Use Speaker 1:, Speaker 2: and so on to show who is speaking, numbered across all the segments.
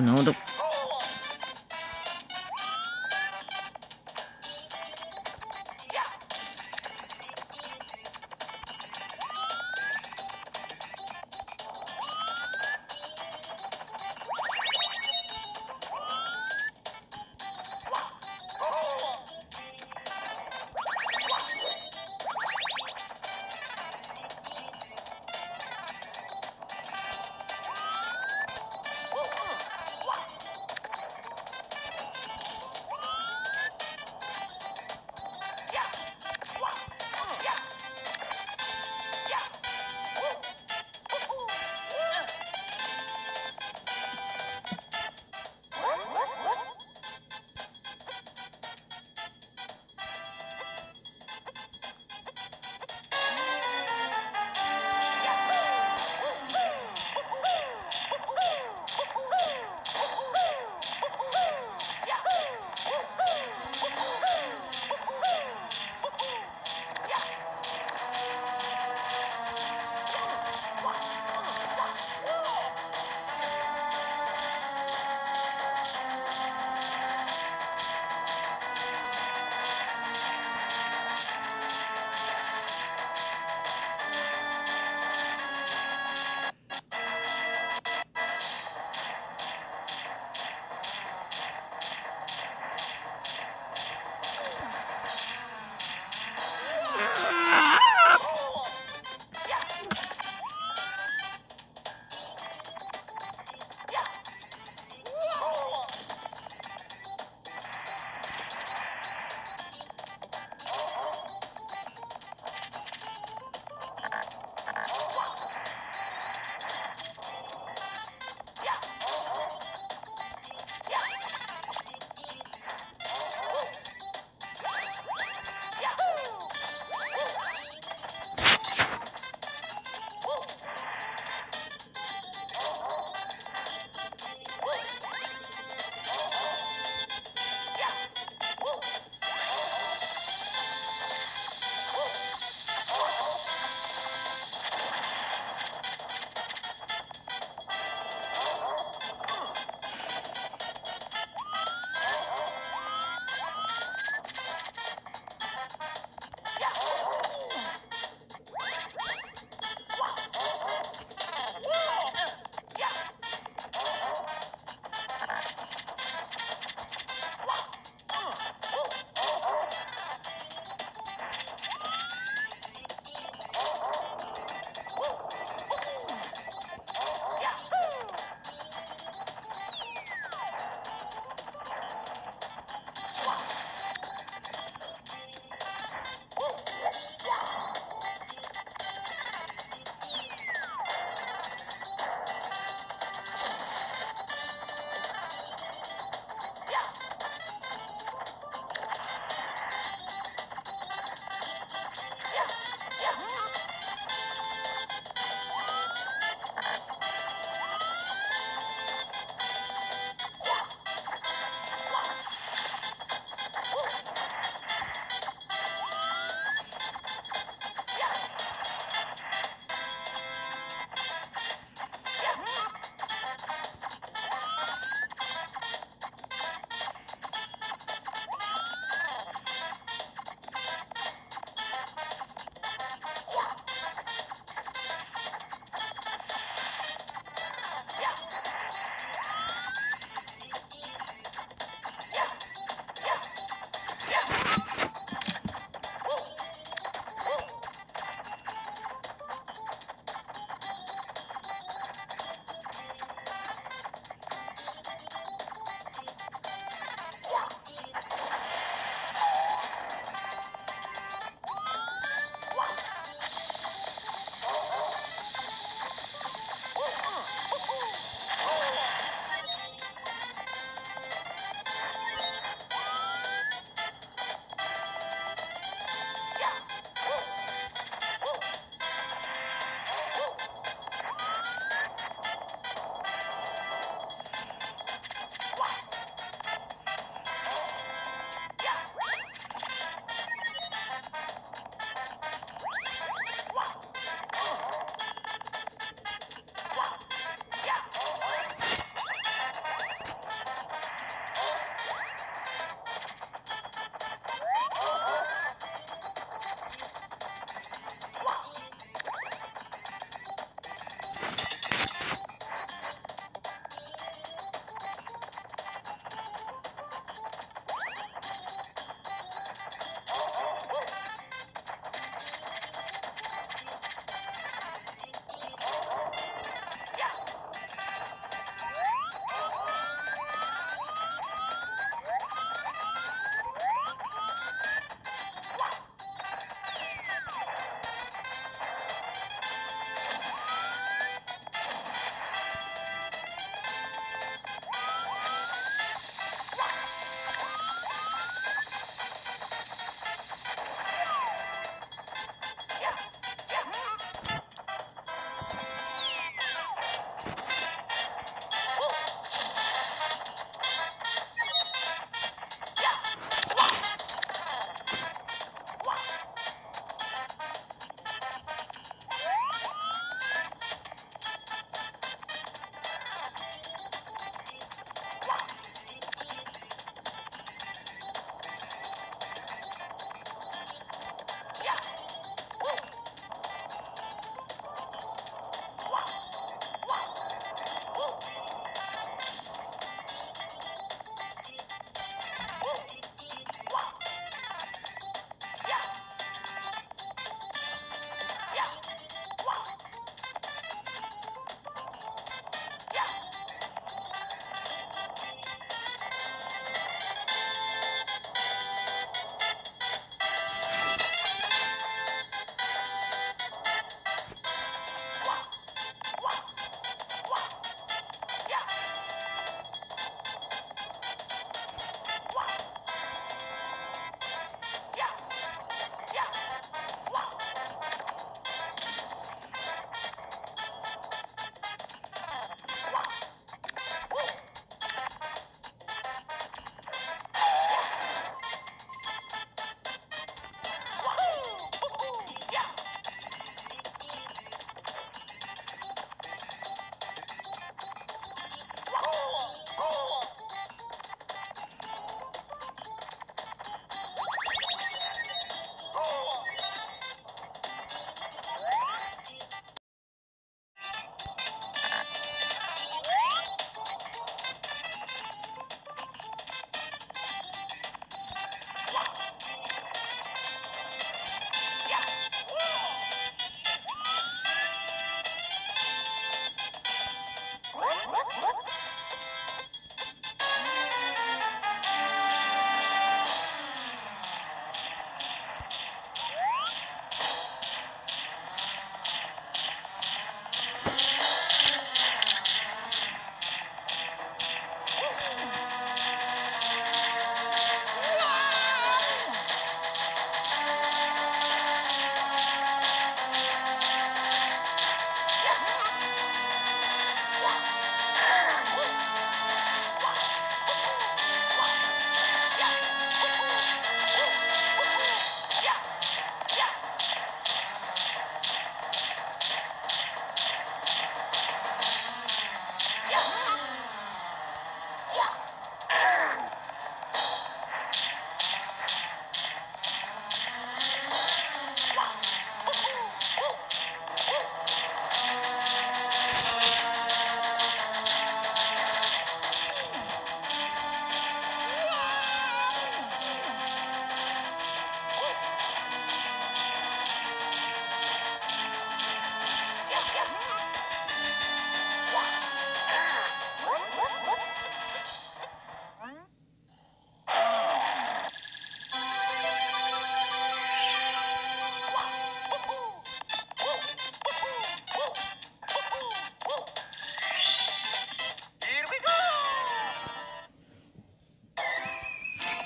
Speaker 1: 然
Speaker 2: 后都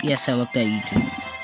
Speaker 2: e essa é a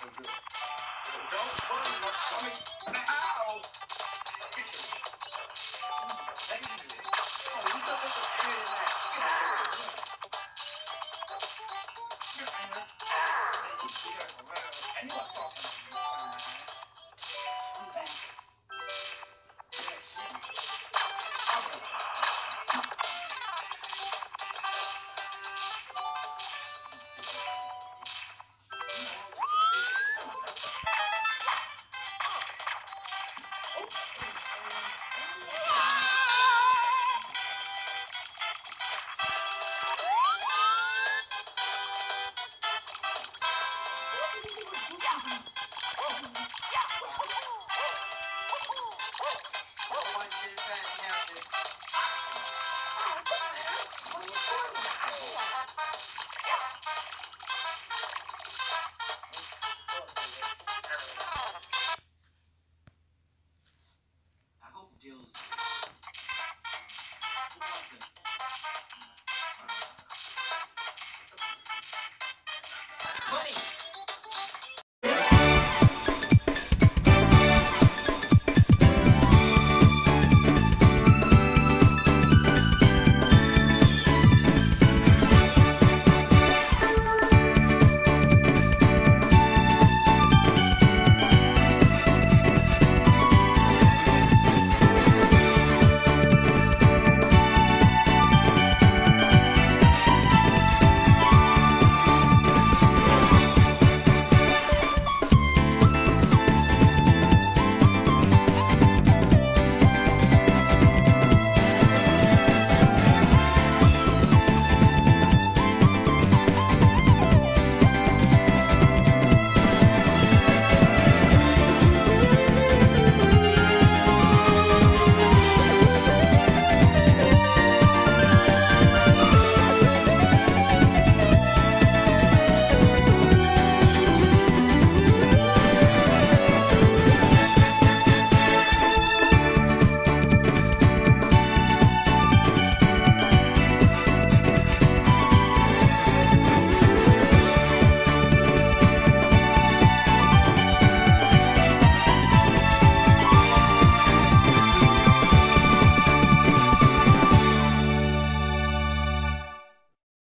Speaker 2: So don't worry about coming. Ow! Get your. Gee, thank you. Oh, you took us for three and a half. Give it to me. skills.